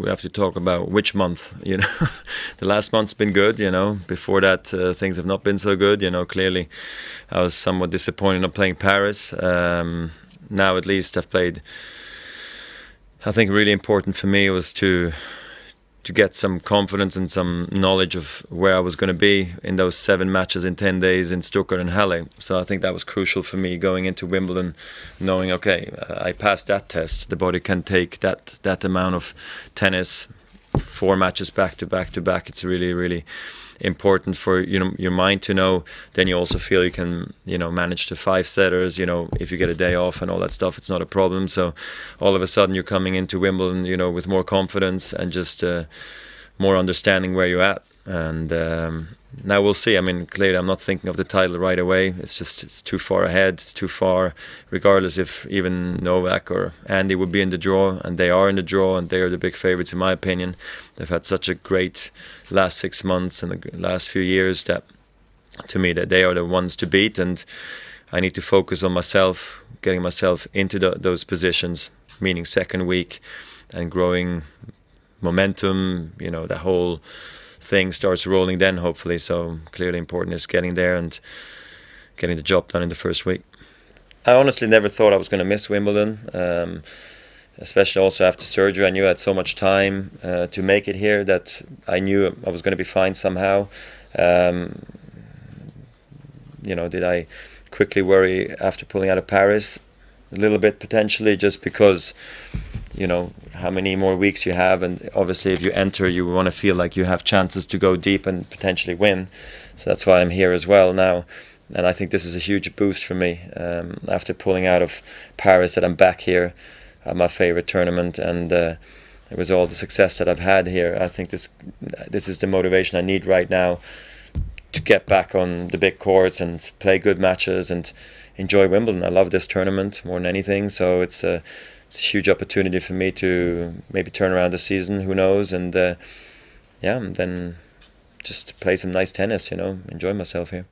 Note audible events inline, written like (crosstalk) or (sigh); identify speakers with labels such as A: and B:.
A: we have to talk about which month. You know, (laughs) the last month's been good. You know, before that uh, things have not been so good. You know, clearly, I was somewhat disappointed not playing Paris. Um, now at least I've played. I think really important for me was to to get some confidence and some knowledge of where I was going to be in those seven matches in 10 days in Stuttgart and Halle. So I think that was crucial for me going into Wimbledon, knowing, okay, uh, I passed that test. The body can take that, that amount of tennis, four matches back to back to back. It's really, really important for you know your mind to know then you also feel you can you know manage the five setters you know if you get a day off and all that stuff it's not a problem so all of a sudden you're coming into Wimbledon you know with more confidence and just uh, more understanding where you're at and um, now we'll see. I mean, clearly, I'm not thinking of the title right away. It's just it's too far ahead. It's too far, regardless if even Novak or Andy would be in the draw, and they are in the draw, and they are the big favorites in my opinion. They've had such a great last six months and the last few years that, to me, that they are the ones to beat, and I need to focus on myself, getting myself into the, those positions, meaning second week, and growing momentum. You know, the whole thing starts rolling then hopefully. So clearly important is getting there and getting the job done in the first week. I honestly never thought I was going to miss Wimbledon um, especially also after surgery. I knew I had so much time uh, to make it here that I knew I was going to be fine somehow. Um, you know did I quickly worry after pulling out of Paris? A little bit potentially just because you know how many more weeks you have and obviously if you enter you want to feel like you have chances to go deep and potentially win. So that's why I'm here as well now. And I think this is a huge boost for me um, after pulling out of Paris that I'm back here at my favorite tournament. And uh, it was all the success that I've had here. I think this this is the motivation I need right now to get back on the big courts and play good matches and enjoy Wimbledon I love this tournament more than anything so it's a it's a huge opportunity for me to maybe turn around the season. Who knows? And uh, yeah, and then just play some nice tennis. You know, enjoy myself here.